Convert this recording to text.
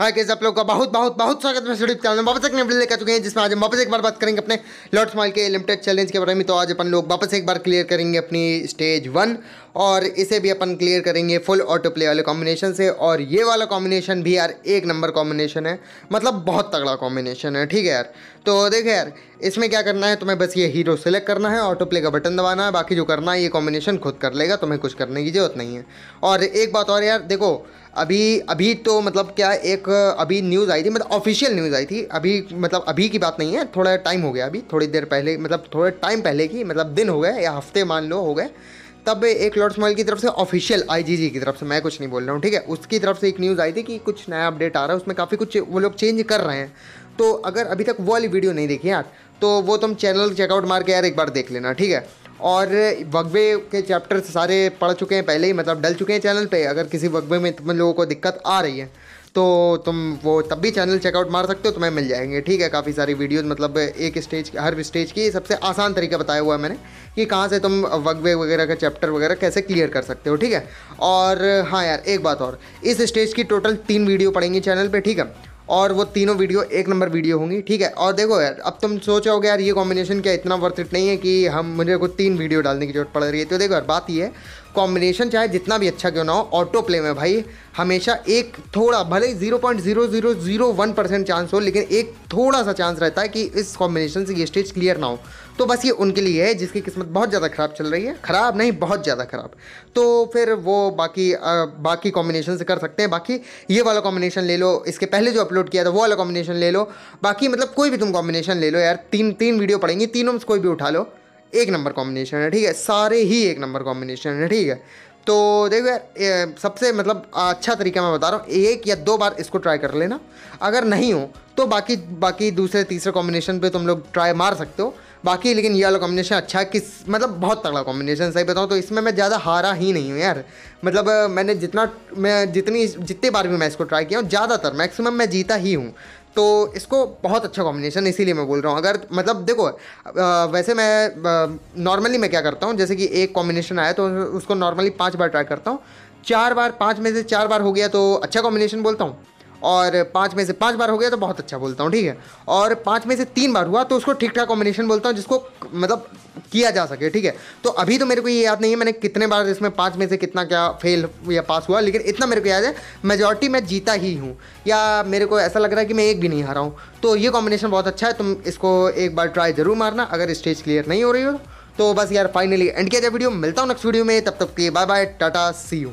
हाय कैसे आप लोग का बहुत बहुत बहुत स्वागत है यूट्यूब चैनल में। वापस एक वीडियो लेकर चुके हैं, जिसमें आज हम वापस एक बार बात करेंगे अपने लॉट स्माइल के लिमिटेड चैलेंज के बारे में। तो आज अपन लोग वापस एक बार क्लियर करेंगे अपनी स्टेज वन और इसे भी अपन क्लियर करेंगे फुल ऑटो प्ले वाले कॉम्बिनेशन से। और ये वाला कॉम्बिनेशन भी यार एक नंबर कॉम्बिनेशन है। मतलब बहुत तगड़ा कॉम्बिनेशन है, ठीक है यार? तो देखे यार, इसमें क्या करना है, तुम्हें बस ये हीरो सेलेक्ट करना है ऑटो प्ले का बटन दबाना है, बाकी जो करना है, ये कॉम्बिनेशन खुद कर लेगा, तुम्हें कुछ करने की ज़रूरत नहीं है। और एक बात और यार, देखो अभी अभी तो मतलब क्या एक, अभी न्यूज़ आई थी मतलब ऑफिशियल न्यूज़ आई थी। अभी मतलब अभी की बात नहीं है, थोड़ा टाइम हो गया अभी, थोड़ी देर पहले मतलब थोड़े टाइम पहले की मतलब दिन हो गए, या हफ़्ते मान लो हो गए। तब एक लॉर्ड स्माइल की तरफ़ से ऑफिशियल आईजीजी की तरफ़ से, मैं कुछ नहीं बोल रहा हूँ, ठीक है? उसकी तरफ़ से एक न्यूज़ आई थी कि कुछ नया अपडेट आ रहा है, उसमें काफ़ी कुछ वो लोग चेंज कर रहे हैं। तो अगर अभी तक वो वाली वीडियो नहीं देखी यार तो वो तुम चैनल चेकआउट मार के यार एक बार देख लेना, ठीक है? और वगवे के चैप्टर सारे पढ़ चुके हैं, पहले ही मतलब डल चुके हैं चैनल पे। अगर किसी वगवे में तुम लोगों को दिक्कत आ रही है तो तुम वो तब भी चैनल चेकआउट मार सकते हो, तुम्हें मिल जाएँगे। ठीक है, काफ़ी सारी वीडियोस मतलब एक स्टेज हर स्टेज की सबसे आसान तरीका बताया हुआ है मैंने कि कहाँ से तुम वगवे वगैरह का चैप्टर वगैरह कैसे क्लियर कर सकते हो, ठीक है? और हाँ यार, एक बात और, इस स्टेज की टोटल तीन वीडियो पड़ेंगी चैनल पर ठीक है? और वो तीनों वीडियो, एक नंबर वीडियो होंगी, ठीक है? और देखो यार, अब तुम सोचोगे यार ये कॉम्बिनेशन क्या इतना वर्थ इट नहीं है कि हम, मुझे को तीन वीडियो डालने की ज़रूरत पड़ रही है। तो देखो यार, बात ये है कॉम्बिनेशन चाहे जितना भी अच्छा क्यों ना हो ऑटो प्ले में भाई हमेशा एक थोड़ा भले ही zero point zero zero zero one percent chance हो लेकिन एक थोड़ा सा चांस रहता है कि इस कॉम्बिनेशन से ये स्टेज क्लियर ना हो। तो बस ये उनके लिए है जिसकी किस्मत बहुत ज़्यादा ख़राब चल रही है। ख़राब नहीं बहुत ज़्यादा ख़राब। तो फिर वो बाकी आ, बाकी कॉम्बिनेशन से कर सकते हैं। बाकी ये वाला कॉम्बिनेशन ले लो इसके पहले जो अपलोड किया था वो वाला कॉम्बिनेशन ले लो। बाकी मतलब कोई भी तुम कॉम्बिनेशन ले लो यार तीन तीन वीडियो पड़ेंगी तीनों में कोई भी उठा लो। एक नंबर कॉम्बिनेशन है, ठीक है? सारे ही एक नंबर कॉम्बिनेशन है, ठीक है? तो देखो यार सबसे मतलब अच्छा तरीका मैं बता रहा हूँ, एक या दो बार इसको ट्राई कर लेना। अगर नहीं हो तो बाकी बाकी दूसरे, तीसरे कॉम्बिनेशन पे तुम लोग ट्राई मार सकते हो। बाकी लेकिन ये वाला कॉम्बिनेशन अच्छा है, किस मतलब बहुत तगड़ा कॉम्बिनेशन सही बताऊँ तो इसमें मैं ज़्यादा हारा ही नहीं हूँ यार। मतलब मैंने जितना, मैं जितनी, जितने बार भी मैं इसको ट्राई किया हूँ, ज़्यादातर मैक्सिमम मैं जीता ही हूँ। तो इसको बहुत अच्छा कॉम्बिनेशन इसीलिए मैं बोल रहा हूँ। अगर मतलब देखो आ, वैसे मैं नॉर्मली मैं क्या करता हूँ जैसे कि एक कॉम्बिनेशन आया तो उसको नॉर्मली पाँच बार ट्राई करता हूँ। चार बार पाँच में से चार बार हो गया तो अच्छा कॉम्बिनेशन बोलता हूँ। और पाँच में से पाँच बार हो गया तो बहुत अच्छा बोलता हूँ, ठीक है? और पाँच में से तीन बार हुआ तो उसको ठीक ठाक कॉम्बिनेशन बोलता हूँ, जिसको मतलब किया जा सके, ठीक है? तो अभी तो मेरे को ये याद नहीं है, मैंने कितने बार इसमें पाँच में से कितना क्या फेल या पास हुआ, लेकिन इतना मेरे को याद है मेजॉरिटी मैं जीता ही हूँ। या मेरे को ऐसा लग रहा है कि मैं एक भी नहीं हारा हूँ। तो ये कॉम्बिनेशन बहुत अच्छा है, तुम इसको एक बार ट्राई ज़रूर मारना, अगर स्टेज क्लियर नहीं हो रही हो तो बस यार फाइनली एंड किया जाए वीडियो मिलता हूँ नेक्स्ट वीडियो में, तब तक के bye bye tata see you